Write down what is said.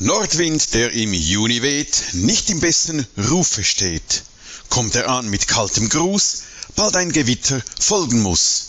Nordwind, der im Juni weht, nicht im besten Rufe steht. Kommt er an mit kaltem Gruß, bald ein Gewitter folgen muss.